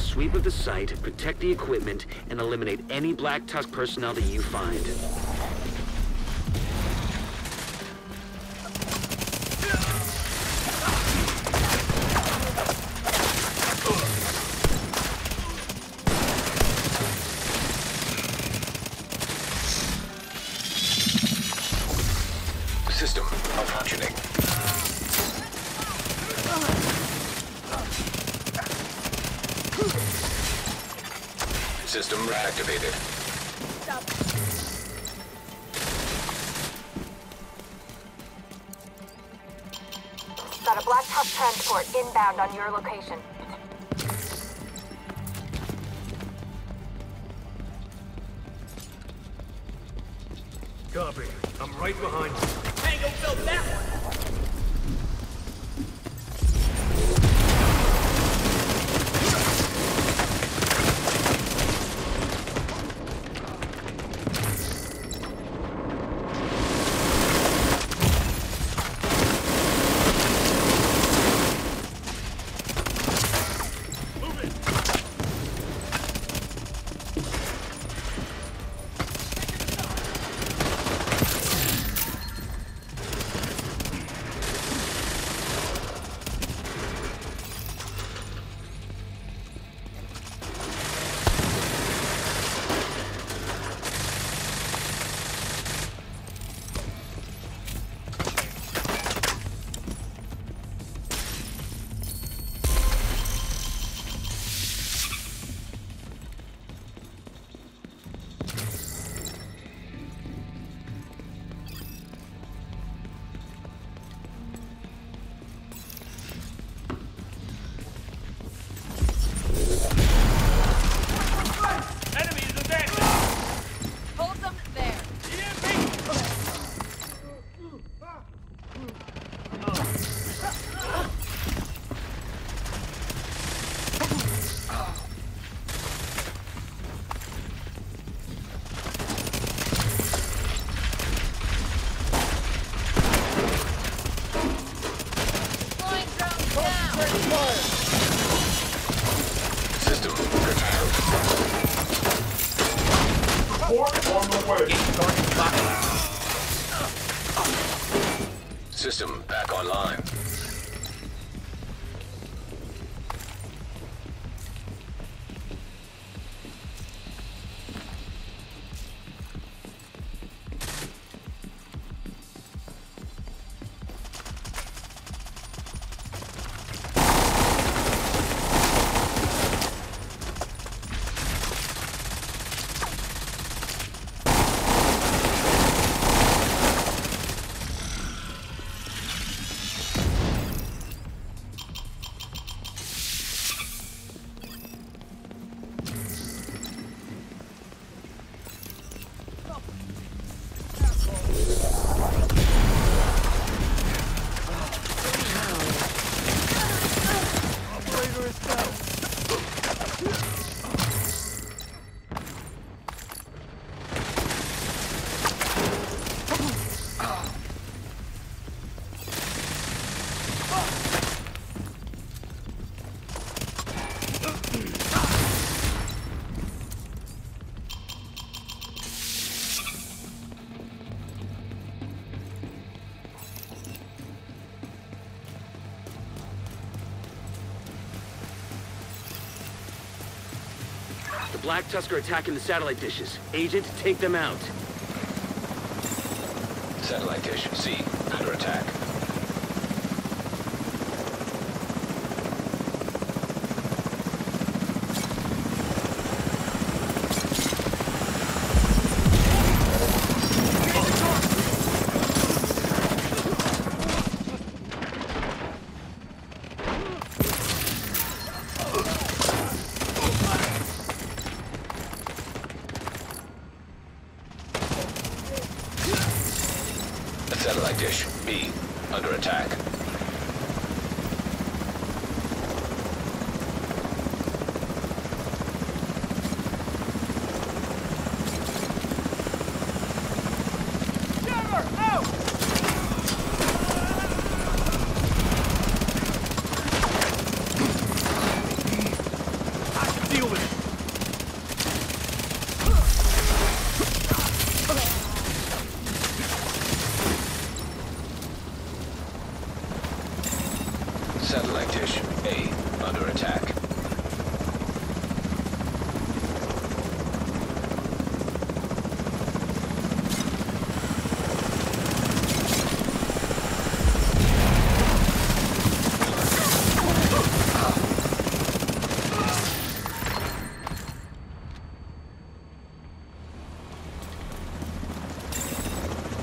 sweep of the site, protect the equipment, and eliminate any Black Tusk personnel that you find. System reactivated. Got a Black Tusk transport inbound on your location. Copy. I'm right behind you. Tango filled that System back online. The Black Tusk are attacking the satellite dishes. Agent, take them out. Satellite dish C under attack. The satellite dish B under attack. Jammer, out! Satellite dish A under attack.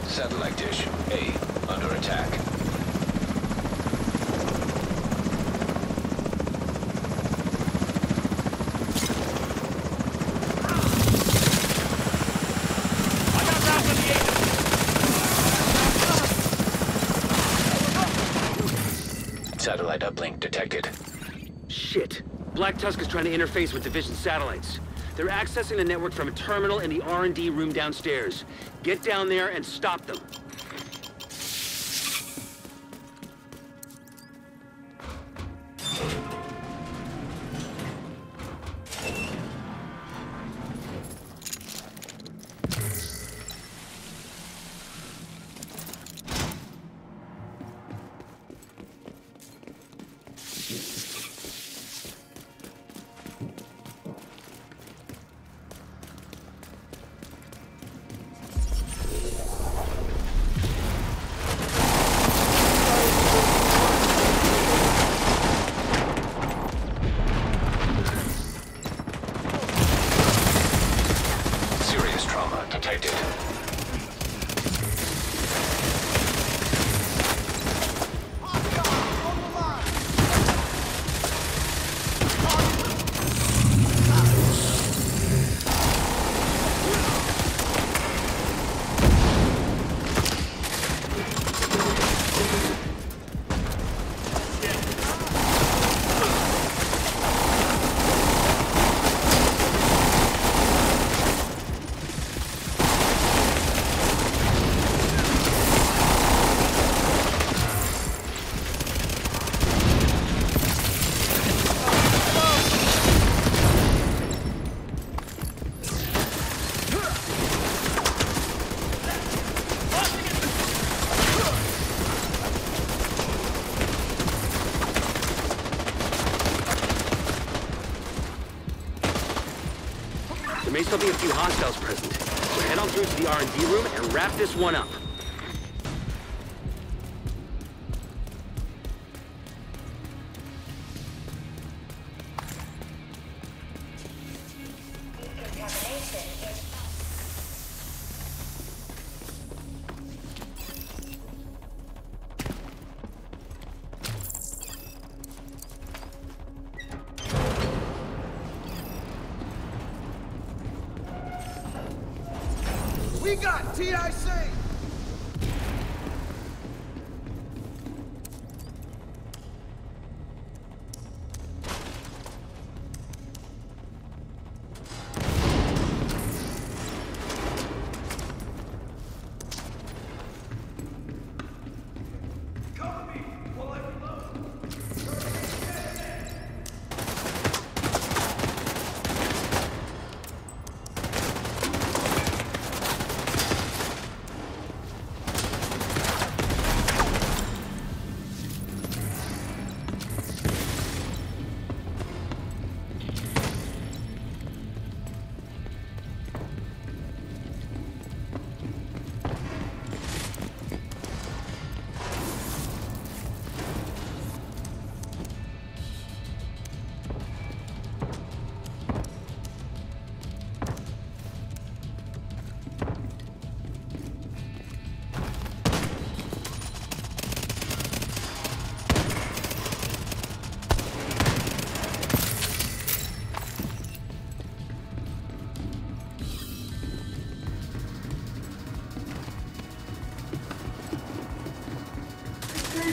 Satellite dish A under attack. Satellite uplink detected. Shit. Black Tusk is trying to interface with Division satellites. They're accessing the network from a terminal in the R&D room downstairs. Get down there and stop them. There may still be a few hostiles present, so head on through to the R&D room and wrap this one up. We got TIC!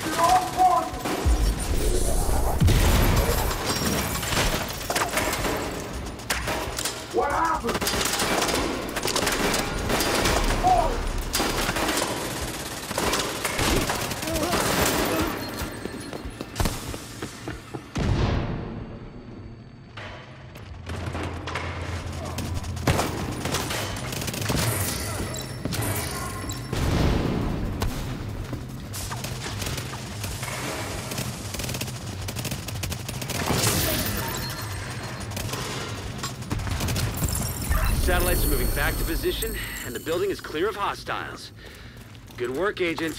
Tirou o ponto! Back to position, and the building is clear of hostiles. Good work, Agent.